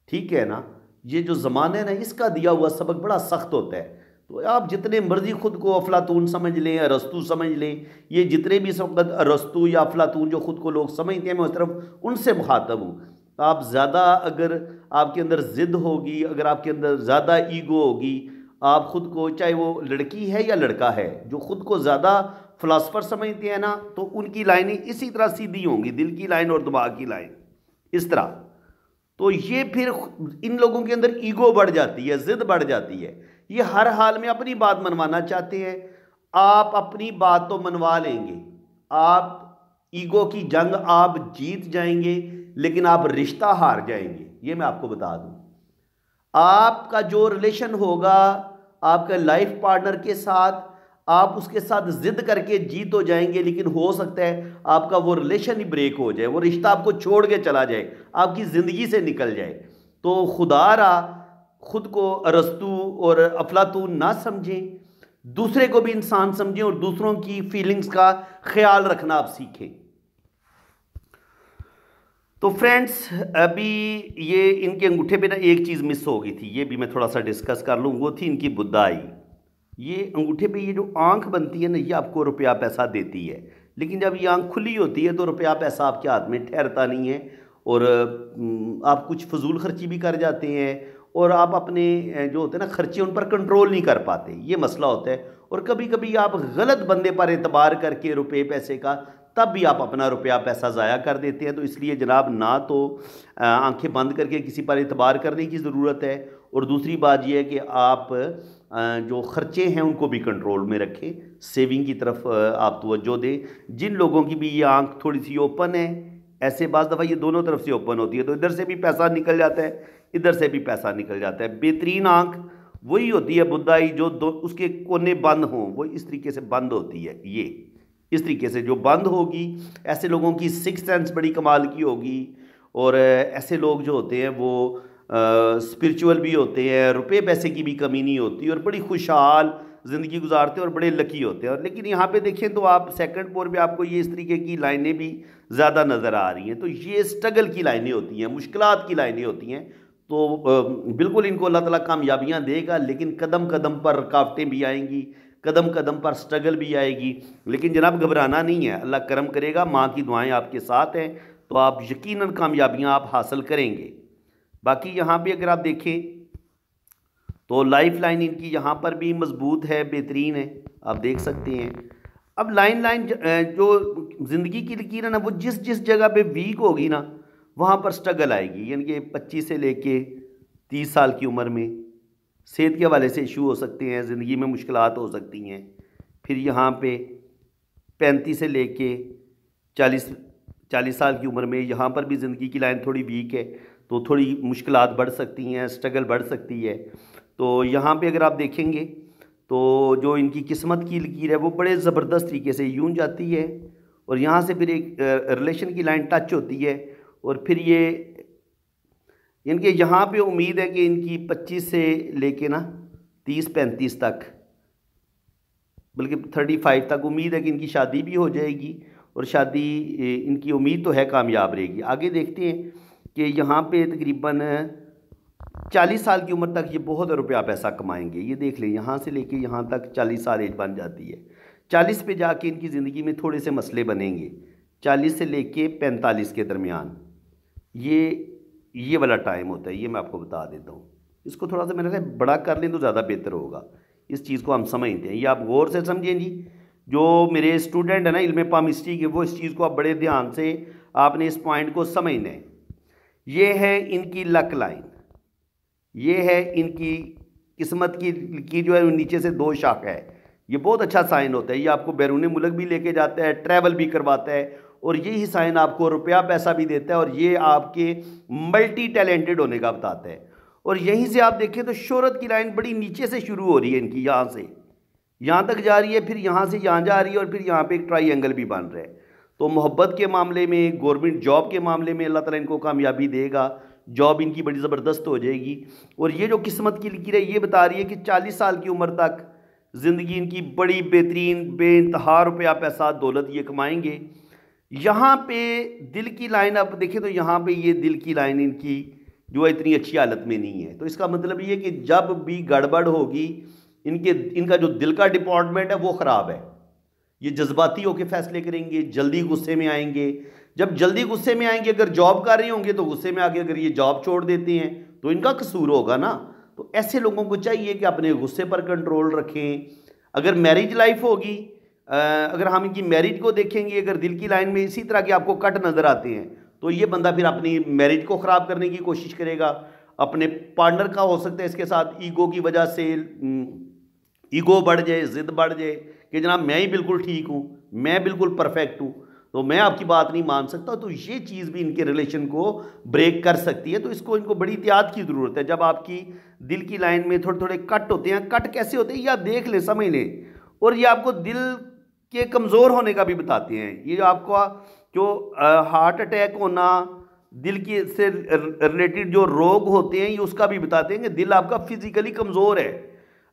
ठीक है ना? ये जो ज़माना है ना, इसका दिया हुआ सबक बड़ा सख्त होता है। तो आप जितने मर्ज़ी खुद को अफलातून समझ लें, अरस्तू समझ लें, ये जितने भी संगत अरस्तू या अफलातून जो खुद को लोग समझते हैं, मैं उस तरफ़ उनसे मुखातब हूँ। आप ज़्यादा अगर आपके अंदर ज़िद होगी, अगर आपके अंदर ज़्यादा ईगो होगी, आप ख़ुद को, चाहे वो लड़की है या लड़का है, जो ख़ुद को ज़्यादा फ़िलासफ़र समझते हैं ना तो उनकी लाइनें इसी तरह सीधी होंगी, दिल की लाइन और दिमाग की लाइन। इस तरह। तो ये फिर इन लोगों के अंदर ईगो बढ़ जाती है, ज़िद बढ़ जाती है। ये हर हाल में अपनी बात मनवाना चाहते हैं। आप अपनी बात तो मनवा लेंगे। आप ईगो की जंग आप जीत जाएँगे, लेकिन आप रिश्ता हार जाएँगे। ये मैं आपको बता दूँ। आपका जो रिलेशन होगा, आपका लाइफ पार्टनर के साथ आप उसके साथ ज़िद करके जीत हो जाएँगे, लेकिन हो सकता है आपका वो रिलेशन ही ब्रेक हो जाए, वो रिश्ता आपको छोड़ के चला जाए, आपकी ज़िंदगी से निकल जाए। तो खुदारा खुद को अरस्तु और अफलातून ना समझें, दूसरे को भी इंसान समझें और दूसरों की फीलिंग्स का ख्याल रखना आप सीखें। तो फ्रेंड्स अभी ये इनके अंगूठे पे ना एक चीज़ मिस हो गई थी, ये भी मैं थोड़ा सा डिस्कस कर लूँ, वो थी इनकी बुद्धाई ये अंगूठे पे ये जो आँख बनती है ना, ये आपको रुपया पैसा देती है। लेकिन जब ये आँख खुली होती है तो रुपया पैसा आपके हाथ में ठहरता नहीं है और आप कुछ फजूल खर्ची भी कर जाते हैं और आप अपने जो होते हैं ना, खर्चे उन पर कंट्रोल नहीं कर पाते। ये मसला होता है। और कभी कभी आप गलत बंदे पर एतबार करके रुपये पैसे का, तब भी आप अपना रुपया पैसा ज़ाया कर देते हैं। तो इसलिए जनाब, ना तो आँखें बंद करके किसी पर एतबार करने की ज़रूरत है। और दूसरी बात यह है कि आप जो ख़र्चे हैं उनको भी कंट्रोल में रखें। सेविंग की तरफ़ आप तवज्जो दें। जिन लोगों की भी ये आँख थोड़ी सी ओपन है, ऐसे बाज़ दफ़ा ये दोनों तरफ़ से ओपन होती है तो इधर से भी पैसा निकल जाता है, इधर से भी पैसा निकल जाता है। बेहतरीन आँख वही होती है बुद्धाई जो दो, उसके कोने बंद हों, वो इस तरीके से बंद होती है, ये। इस तरीके से जो बंद होगी, ऐसे लोगों की सिक्स सेंस बड़ी कमाल की होगी, और ऐसे लोग जो होते हैं वो स्पिरिचुअल भी होते हैं, रुपए पैसे की भी कमी नहीं होती और बड़ी खुशहाल ज़िंदगी गुजारते हैं और बड़े लकी होते हैं। और लेकिन यहाँ पे देखें तो आप सेकंड पोर पे आपको ये इस तरीके की लाइनें भी ज़्यादा नज़र आ रही हैं। तो ये स्ट्रगल की लाइनें होती हैं मुश्किल की लाइनें होती हैं। तो बिल्कुल इनको अल्लाह ताला कामयाबियाँ देगा, लेकिन कदम कदम पर रुकावटें भी आएँगी कदम कदम पर स्ट्रगल भी आएगी। लेकिन जनाब घबराना नहीं है, अल्लाह करम करेगा, माँ की दुआएँ आपके साथ हैं तो आप यकीनन कामयाबियाँ आप हासिल करेंगे। बाकी यहाँ पे अगर आप देखें तो लाइफ लाइन इनकी यहाँ पर भी मज़बूत है, बेहतरीन है, आप देख सकते हैं। अब लाइन लाइन जो ज़िंदगी की लकीर है ना, वो जिस जिस जगह पे वीक होगी ना, वहाँ पर स्ट्रगल आएगी। यानी कि पच्चीस से लेके तीस साल की उम्र में सेहत के हवाले से इशू हो सकते हैं, ज़िंदगी में मुश्किल हो सकती हैं। फिर यहाँ पे पैंतीस से लेके चालीस चालीस साल की उम्र में यहाँ पर भी ज़िंदगी की लाइन थोड़ी वीक है। तो थोड़ी मुश्किल बढ़ सकती हैं, स्ट्रगल बढ़ सकती है। तो यहाँ पर अगर आप देखेंगे तो जो इनकी किस्मत की लकीर है, वो बड़े ज़बरदस्त तरीके से यूँ जाती है और यहाँ से फिर एक रिलेशन की लाइन टच होती है और फिर ये, इनके यहाँ पे उम्मीद है कि इनकी 25 से लेके ना 30 पैंतीस तक, बल्कि 35 तक उम्मीद है कि इनकी शादी भी हो जाएगी और शादी इनकी उम्मीद तो है कामयाब रहेगी। आगे देखते हैं कि यहाँ पे तकरीबन चालीस साल की उम्र तक ये बहुत रुपया पैसा कमाएँगे। ये देख लें, यहाँ से लेके यहाँ तक चालीस साल एज बन जाती है। चालीस पे जाके इनकी ज़िंदगी में थोड़े से मसले बनेंगे। चालीस से लेके पैंतालीस के दरमियान, ये ये वाला टाइम होता है, ये मैं आपको बता देता हूँ। इसको थोड़ा सा मैंने बड़ा कर लें तो ज़्यादा बेहतर होगा। इस चीज़ को हम समझते हैं। ये आप गौर से समझें जी। जो मेरे स्टूडेंट हैं ना इल्म पामिस्ट्री के, वो इस चीज़ को आप बड़े ध्यान से आपने इस पॉइंट को समझना है। ये है इनकी लक लाइन। ये है इनकी किस्मत की की जो है नीचे से दो शाखा है। ये बहुत अच्छा साइन होता है। ये आपको बैरून मुल्क भी लेके जाता है, ट्रैवल भी करवाता है और यही साइन आपको रुपया पैसा भी देता है और ये आपके मल्टी टैलेंटेड होने का बताता है। और यहीं से आप देखें तो शोहरत की लाइन बड़ी नीचे से शुरू हो रही है इनकी, यहाँ से। यहाँ तक जा रही है, फिर यहाँ से यहाँ जा रही है और फिर यहाँ पे एक ट्राई एंगल भी बन रहा है। तो मोहब्बत के मामले में, गवर्नमेंट जॉब के मामले में अल्लाह ताला इनको कामयाबी देगा। जॉब इनकी बड़ी ज़बरदस्त हो जाएगी। और ये जो किस्मत की लिखी है ये बता रही है कि चालीस साल की उम्र तक ज़िंदगी इनकी बड़ी बेहतरीन बे इंतहा रुपया पैसा दौलत ये कमाएँगे। यहाँ पे दिल की लाइन आप देखें तो यहाँ पे ये दिल की लाइन इनकी जो है इतनी अच्छी हालत में नहीं है। तो इसका मतलब ये कि जब भी गड़बड़ होगी, इनके, इनका जो दिल का डिपार्टमेंट है वो ख़राब है। ये जज्बाती होकर फैसले करेंगे, जल्दी गुस्से में आएँगे। जब जल्दी गुस्से में आएँगे, अगर जॉब कर रहे होंगे तो गुस्से में आगे अगर ये जॉब छोड़ देते हैं तो इनका कसूर होगा ना। तो ऐसे लोगों को चाहिए कि अपने गुस्से पर कंट्रोल रखें। अगर मैरिज लाइफ होगी अगर हम इनकी मैरिज को देखेंगे, अगर दिल की लाइन में इसी तरह के आपको कट नज़र आते हैं तो ये बंदा फिर अपनी मैरिज को ख़राब करने की कोशिश करेगा। अपने पार्टनर का हो सकता है इसके साथ ईगो की वजह से ईगो बढ़ जाए, ज़िद बढ़ जाए। कि जनाब मैं ही बिल्कुल ठीक हूँ, मैं बिल्कुल परफेक्ट हूँ तो मैं आपकी बात नहीं मान सकता तो ये चीज़ भी इनके रिलेशन को ब्रेक कर सकती है तो इसको इनको बड़ी एहतियात की ज़रूरत है। जब आपकी दिल की लाइन में थोड़े थोड़े कट होते हैं कट कैसे होते हैं, ये आप देख लें, समझ लें, और ये आपको दिल के कमज़ोर होने का भी बताते हैं। ये जो आपका जो हार्ट अटैक होना, दिल के से रिलेटेड जो रोग होते हैं, ये उसका भी बताते हैं कि दिल आपका फिज़िकली कमज़ोर है।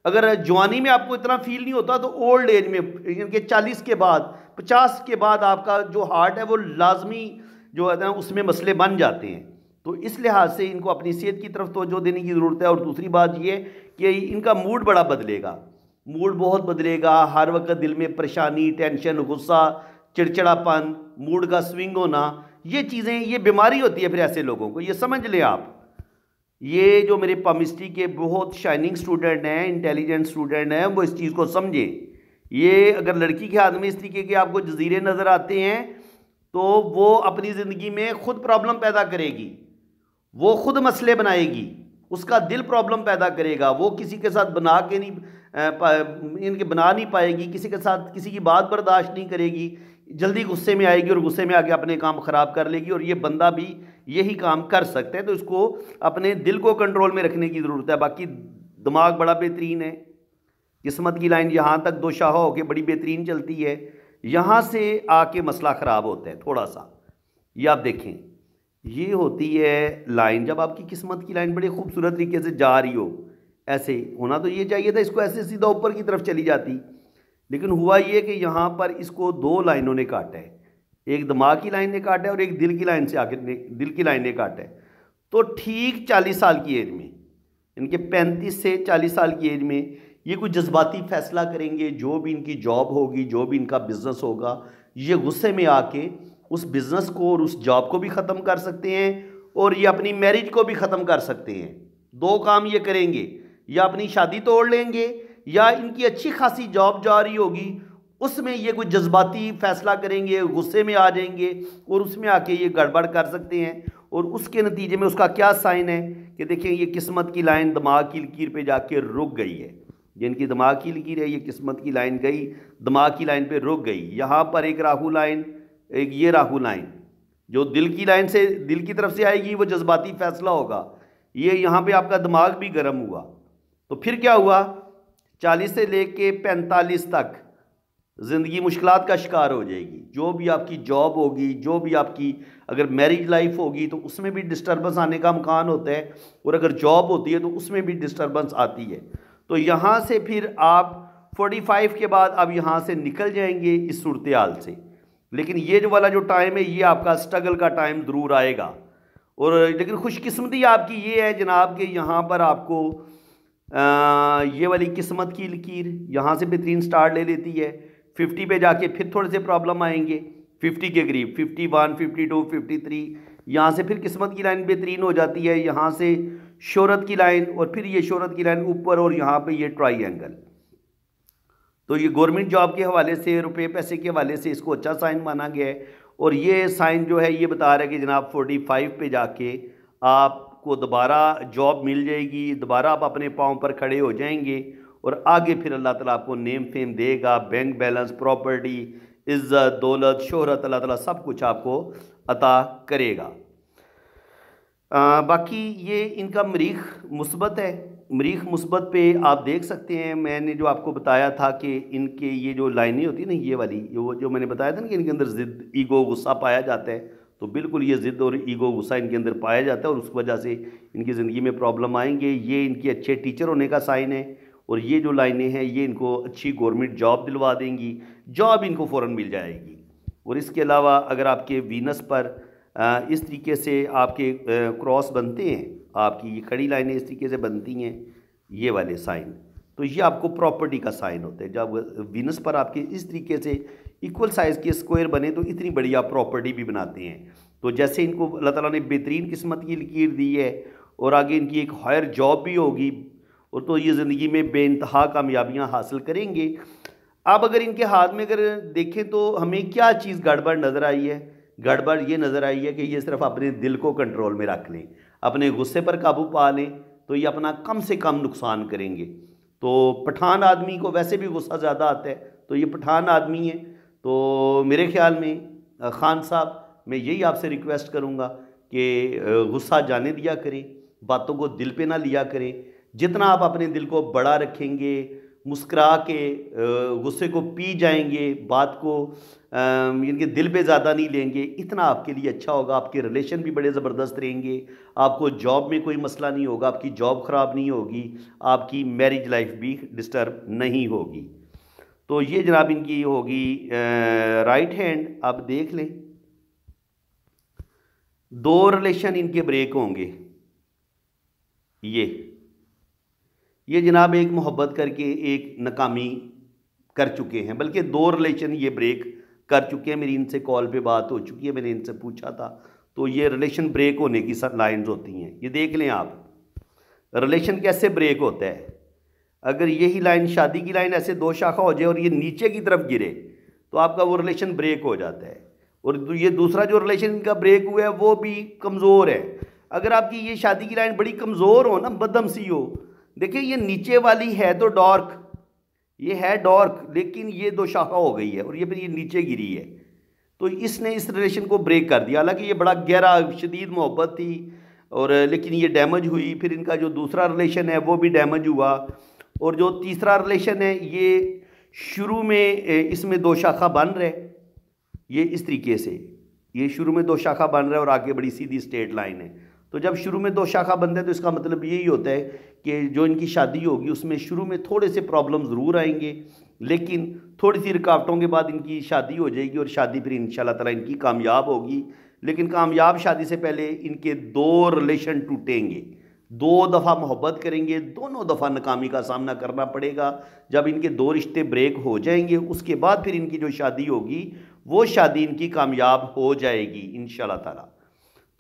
अगर जवानी में आपको इतना फील नहीं होता तो ओल्ड एज में, यानी कि चालीस के बाद, पचास के बाद आपका जो हार्ट है, वो लाजमी जो है ना, उसमें मसले बन जाते हैं। तो इस लिहाज से इनको अपनी सेहत की तरफ़ तोजो देने की ज़रूरत है। और दूसरी बात ये कि इनका मूड बड़ा बदलेगा। मूड बहुत बदलेगा। हर वक्त दिल में परेशानी टेंशन गुस्सा, चिड़चिड़ापन मूड का स्विंग होना, ये चीज़ें, ये बीमारी होती है फिर ऐसे लोगों को। ये समझ लें आप। ये जो मेरे पामिस्ट्री के बहुत शाइनिंग स्टूडेंट हैं इंटेलिजेंट स्टूडेंट हैं, वो इस चीज़ को समझें। ये अगर लड़की के हाथ में इस तरीके के आपको जजीरे नज़र आते हैं तो वो अपनी ज़िंदगी में ख़ुद प्रॉब्लम पैदा करेगी। वो ख़ुद मसले बनाएगी। उसका दिल प्रॉब्लम पैदा करेगा। वो किसी के साथ बना के नहीं इनके बना नहीं पाएगी, किसी के साथ, किसी की बात बर्दाश्त नहीं करेगी। जल्दी गुस्से में आएगी और गुस्से में आके अपने काम ख़राब कर लेगी और ये बंदा भी यही काम कर सकता है। तो इसको अपने दिल को कंट्रोल में रखने की ज़रूरत है। बाकी दिमाग बड़ा बेहतरीन है। किस्मत की लाइन, यहाँ तक दो शाह होकर बड़ी बेहतरीन चलती है। यहाँ से आके मसला ख़राब होता है थोड़ा सा ये आप देखें, ये होती है लाइन। जब आपकी किस्मत की लाइन बड़ी खूबसूरत तरीके से जा रही हो, ऐसे होना तो ये चाहिए था, इसको ऐसे सीधा ऊपर की तरफ़ चली जाती। लेकिन हुआ ये कि यहाँ पर इसको दो लाइनों ने काटा है। एक दिमाग की लाइन ने काटा है और एक दिल की लाइन से आके दिल की लाइन ने काटा है। तो ठीक चालीस साल की एज में, इनके पैंतीस से चालीस साल की एज में ये कोई जज्बाती फैसला करेंगे, जो भी इनकी जॉब होगी, जो भी इनका बिज़नेस होगा, ये गुस्से में आके उस बिज़नेस को और उस जॉब को भी ख़त्म कर सकते हैं और ये अपनी मैरिज को भी ख़त्म कर सकते हैं। दो काम ये करेंगे, या अपनी शादी तोड़ लेंगे या इनकी अच्छी खासी जॉब जा रही होगी, उसमें ये कोई जज्बाती फ़ैसला करेंगे, गुस्से में आ जाएँगे और उसमें आके ये गड़बड़ कर सकते हैं। और उसके नतीजे में उसका क्या साइन है कि देखें ये किस्मत की लाइन दिमाग की लकीर पे जाके रुक गई है। जिनकी दिमाग की लकीर है, ये किस्मत की लाइन गई, दिमाग की लाइन पे रुक गई। यहाँ पर एक राहु लाइन, एक ये राहु लाइन, जो दिल की लाइन से, दिल की तरफ़ से आएगी, वो जज्बाती फैसला होगा। ये यहाँ पे आपका दिमाग भी गर्म हुआ। तो फिर क्या हुआ? चालीस से लेके पैंतालीस तक ज़िंदगी मुश्किल का शिकार हो जाएगी। जो भी आपकी जॉब होगी, जो भी आपकी अगर मैरिज लाइफ होगी तो उसमें भी डिस्टर्बेंस आने का मकान होता है और अगर जॉब होती है तो उसमें भी डिस्टर्बेंस आती है। तो यहाँ से फिर आप 45 के बाद आप यहाँ से निकल जाएँगे इस सूरत हाल से। लेकिन ये जो वाला जो टाइम है, ये आपका स्ट्रगल का टाइम ज़रूर आएगा। और लेकिन खुशकस्मती आपकी ये है जनाब कि यहाँ पर आपको ये वाली किस्मत की लकीर, यहाँ से बेहतरीन स्टार्ट ले लेती है। फिफ्टी पे जाके फिर थोड़े से प्रॉब्लम आएँगे। फिफ्टी के करीब, fifty one, fifty two, fifty three, यहाँ से फिर किस्मत की लाइन बेहतरीन हो जाती है। यहाँ से शोहरत की लाइन और फिर ये शोहरत की लाइन ऊपर और यहाँ पे ये ट्राई एंगल तो ये गवर्नमेंट जॉब के हवाले से, रुपए पैसे के हवाले से इसको अच्छा साइन माना गया है। और ये साइन जो है, ये बता रहा है कि जनाब फोर्टी फाइव पे जाके आपको दोबारा जॉब मिल जाएगी दोबारा आप अपने पाँव पर खड़े हो जाएँगे और आगे फिर अल्लाह ताला आपको नेम फेम देगा बैंक बैलेंस प्रॉपर्टी इज़्ज़त दौलत शोहरत अल्लाह ताला सब कुछ आपको अता करेगा। आ, बाकी ये इनका मरीख मुस्बत है। मरीख मुस्बत पे आप देख सकते हैं मैंने जो आपको बताया था कि इनके ये जो लाइनें होती हैं ना ये वाली वो जो मैंने बताया था ना कि इनके अंदर ज़िद ईगो गुस्सा पाया जाता है तो बिल्कुल ये ज़िद्द और ईगो गुस्सा इनके अंदर पाया जाता है और उस वजह से इनकी ज़िंदगी में प्रॉब्लम आएँगे। ये इनके अच्छे टीचर होने का साइन है और ये जो लाइनें हैं, ये इनको अच्छी गवर्नमेंट जॉब दिलवा देंगी, जॉब इनको फ़ौर मिल जाएगी। और इसके अलावा अगर आपके वीनस पर इस तरीके से आपके क्रॉस बनते हैं, आपकी ये खड़ी लाइनें इस तरीके से बनती हैं, ये वाले साइन। तो ये आपको प्रॉपर्टी का साइन होता है। जब वीनस पर आपके इस तरीके से इक्वल साइज़ के स्क्वायर बने तो इतनी बड़ी आप प्रॉपर्टी भी बनाते हैं। तो जैसे इनको अल्लाह ताला ने बेहतरीन किस्मत की लकीर दी है, और आगे इनकी एक हायर जॉब भी होगी, और तो ये ज़िंदगी में बेानतहा कामयाबियाँ हासिल करेंगे। अब अगर इनके हाथ में अगर देखें तो हमें क्या चीज़ गड़बड़ नज़र आई है? गड़बड़ ये नज़र आई है कि ये सिर्फ़ अपने दिल को कंट्रोल में रख लें, अपने गुस्से पर काबू पा लें तो ये अपना कम से कम नुकसान करेंगे। तो पठान आदमी को वैसे भी गुस्सा ज़्यादा आता है तो ये पठान आदमी है। तो मेरे ख्याल में ख़ान साहब, मैं यही आपसे रिक्वेस्ट करूँगा कि गुस्सा जाने दिया करें, बातों को दिल पे ना लिया करें। जितना आप अपने दिल को बड़ा रखेंगे मुस्करा के गुस्से को पी जाएँगे, बात को इनके दिल पे ज़्यादा नहीं लेंगे, इतना आपके लिए अच्छा होगा, आपके रिलेशन भी बड़े ज़बरदस्त रहेंगे, आपको जॉब में कोई मसला नहीं होगा, आपकी जॉब ख़राब नहीं होगी, आपकी मैरिज लाइफ भी डिस्टर्ब नहीं होगी। तो ये जनाब इनकी होगी राइट हैंड, आप देख लें। दो रिलेशन इनके ब्रेक होंगे। ये। ये जनाब एक मोहब्बत करके एक नाकामी कर चुके हैं, बल्कि दो रिलेशन ये ब्रेक कर चुके हैं। मेरी इनसे कॉल पे बात हो चुकी है, मैंने इनसे पूछा था। तो ये रिलेशन ब्रेक होने की सब लाइन्स होती हैं। ये देख लें आप रिलेशन कैसे ब्रेक होता है? अगर यही लाइन शादी की लाइन ऐसे दो शाखा हो जाए और ये नीचे की तरफ़ गिरे तो आपका वो रिलेशन ब्रेक हो जाता है। और ये दूसरा जो रिलेशन इनका ब्रेक हुआ है, वो भी कमज़ोर है। अगर आपकी ये शादी की लाइन बड़ी कमज़ोर हो ना बदम सी हो देखिए, ये नीचे वाली है तो डॉर्क, ये है डॉर्क, लेकिन ये दो शाखा हो गई है और ये फिर ये नीचे गिरी है। तो इसने इस रिलेशन को ब्रेक कर दिया। हालाँकि ये बड़ा गहरा शदीद मोहब्बत थी और, लेकिन ये डैमेज हुई। फिर इनका जो दूसरा रिलेशन है, वो भी डैमेज हुआ। और जो तीसरा रिलेशन है, ये शुरू में इसमें दो शाखा बन रहे। ये इस तरीके से, ये शुरू में दो शाखा बन रहा है और आगे बड़ी सीधी स्ट्रेट लाइन है। तो जब शुरू में दो शाखा बनते हैं तो इसका मतलब यही होता है कि जो इनकी शादी होगी, उसमें शुरू में थोड़े से प्रॉब्लम ज़रूर आएँगे, लेकिन थोड़ी सी रुकावटों के बाद इनकी शादी हो जाएगी और शादी फिर इन ताला इनकी कामयाब होगी। लेकिन कामयाब शादी से पहले इनके दो रिलेशन टूटेंगे। दो दफ़ा मोहब्बत करेंगे, दोनों दफ़ा नाकामी का सामना करना पड़ेगा। जब इनके दो रिश्ते ब्रेक हो जाएँगे, उसके बाद फिर इनकी जो शादी होगी, वो शादी इनकी कामयाब हो जाएगी इन ताला।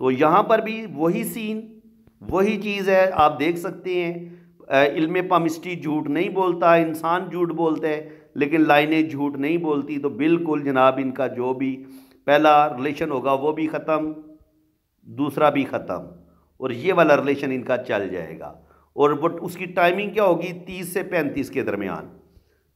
तो यहाँ पर भी वही सीन वही चीज़ है, आप देख सकते हैं। इल्म पामिस्ट्री झूठ नहीं बोलता, इंसान झूठ बोलता है, लेकिन लाइनें झूठ नहीं बोलती तो बिल्कुल जनाब इनका जो भी पहला रिलेशन होगा, वो भी ख़त्म, दूसरा भी ख़त्म, और ये वाला रिलेशन इनका चल जाएगा। और बट उसकी टाइमिंग क्या होगी? तीस से पैंतीस के दरमियान।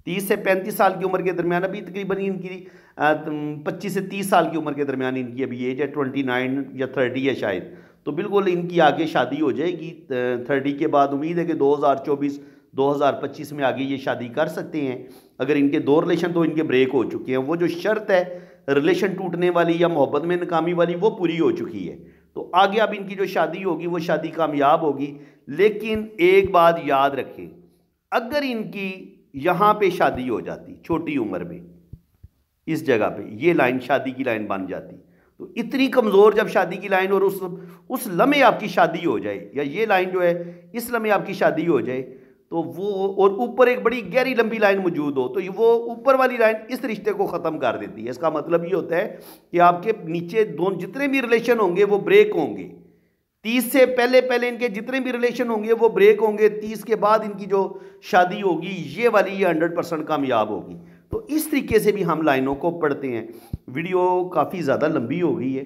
तीस से पैंतीस साल की उम्र के दरमियान, अभी तकरीबन इनकी पच्चीस से तीस साल की उम्र के दरमियान इनकी अभी एज है ट्वेंटी नाइन या थर्टी है शायद। तो बिल्कुल इनकी आगे शादी हो जाएगी। थर्टी के बाद उम्मीद है कि दो हज़ार चौबीस, दो हज़ार पच्चीस में आगे ये शादी कर सकते हैं। अगर इनके दो रिलेशन तो इनके ब्रेक हो चुके हैं। वो जो शर्त है रिलेशन टूटने वाली या मोहब्बत में नाकामी वाली, वो पूरी हो चुकी है। तो आगे अब इनकी जो शादी होगी, वो शादी कामयाब होगी। लेकिन एक बात याद रखें, अगर इनकी यहाँ पे शादी हो जाती, छोटी उम्र में इस जगह पे, ये लाइन शादी की लाइन बन जाती। तो इतनी कमज़ोर जब शादी की लाइन और उस उस लम्हे आपकी शादी हो जाए, या ये लाइन जो है, इस लम्हे आपकी शादी हो जाए तो वो, और ऊपर एक बड़ी गहरी लंबी लाइन मौजूद हो तो वो ऊपर वाली लाइन इस रिश्ते को ख़त्म कर देती है। इसका मतलब ये होता है कि आपके नीचे दोनों जितने भी रिलेशन होंगे, वो ब्रेक होंगे। तीस से पहले पहले इनके जितने भी रिलेशन होंगे, वो ब्रेक होंगे। तीस के बाद इनकी जो शादी होगी, ये वाली ये हंड्रेड परसेंट कामयाब होगी। तो इस तरीके से भी हम लाइनों को पढ़ते हैं। वीडियो काफ़ी ज़्यादा लंबी हो गई है।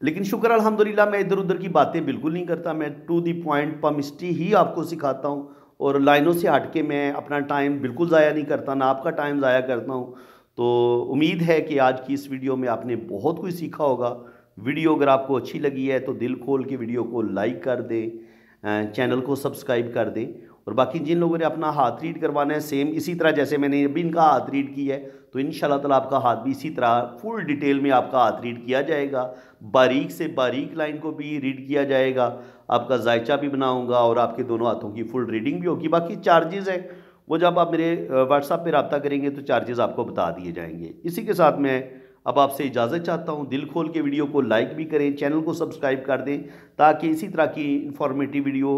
लेकिन शुक्र अल्हम्दुलिल्लाह, मैं इधर उधर की बातें बिल्कुल नहीं करता। मैं टू दी पॉइंट पमिस्ट्री ही आपको सिखाता हूँ। और लाइनों से हट के मैं अपना टाइम बिल्कुल ज़ाया नहीं करता, ना आपका टाइम ज़ाया करता हूँ। तो उम्मीद है कि आज की इस वीडियो में आपने बहुत कुछ सीखा होगा। वीडियो अगर आपको अच्छी लगी है तो दिल खोल के वीडियो को लाइक कर दें चैनल को सब्सक्राइब कर दें। और बाकी जिन लोगों ने अपना हाथ रीड करवाना है सेम इसी तरह जैसे मैंने अभी इनका हाथ रीड किया है तो इन ताला आपका हाथ भी इसी तरह फुल डिटेल में आपका हाथ रीड किया जाएगा। बारीक से बारीक लाइन को भी रीड किया जाएगा। आपका जायचा भी बनाऊँगा और आपके दोनों हाथों की फुल रीडिंग भी होगी। बाकी चार्जेज़ हैं, वो जब आप मेरे व्हाट्सअप पर रबता करेंगे तो चार्जेज़ आपको बता दिए जाएँगे। इसी के साथ मैं अब आपसे इजाज़त चाहता हूँ। दिल खोल के वीडियो को लाइक भी करें चैनल को सब्सक्राइब कर दें, ताकि इसी तरह की इन्फॉर्मेटिव वीडियो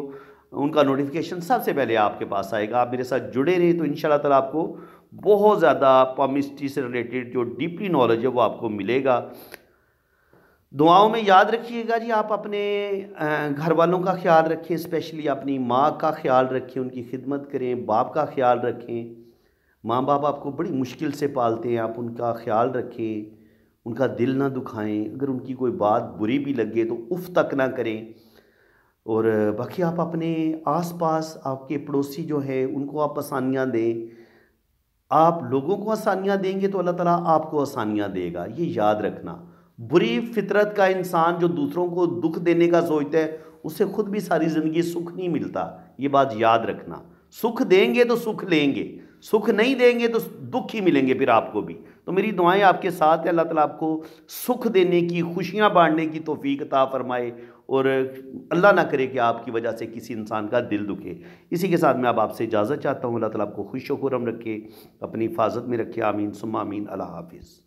उनका नोटिफिकेशन सबसे पहले आपके पास आएगा। आप मेरे साथ जुड़े रहे तो इन ताला आपको बहुत ज़्यादा पॉमिस्ट्री से रिलेटेड जो डीपली नॉलेज है वो आपको मिलेगा। दुआओं में याद रखिएगा जी, आप अपने घर वालों का ख्याल रखें स्पेशली अपनी माँ का ख्याल रखें, उनकी खिदमत करें, बाप का ख्याल रखें। माँ बाप आपको बड़ी मुश्किल से पालते हैं, आप उनका ख्याल रखें, उनका दिल ना दुखाएँ। अगर उनकी कोई बात बुरी भी लगे तो उफ तक ना करें। और बाकी आप अपने आसपास आपके पड़ोसी जो है, उनको आप आसानियाँ दें। आप लोगों को आसानियाँ देंगे तो अल्लाह ताला आपको आसानियाँ देगा। ये याद रखना। बुरी फितरत का इंसान जो दूसरों को दुख देने का सोचता है उससे खुद भी सारी ज़िंदगी सुख नहीं मिलता। ये बात याद रखना। सुख देंगे तो सुख लेंगे। सुख नहीं देंगे तो दुख ही मिलेंगे फिर आपको भी। तो मेरी दुआएँ आपके साथ है। अल्लाह ताला आपको सुख देने की, खुशियाँ बांटने की तोफ़ी अता फरमाए। और अल्लाह ना करे कि आपकी वजह से किसी इंसान का दिल दुखे। इसी के साथ मैं अब आपसे इजाज़त चाहता हूँ। अल्लाह ताला आपको खुश खुरम रखे, अपनी हिफाजत में रखे। आमीन सुम आमीन। अल्लाह हाफिज़।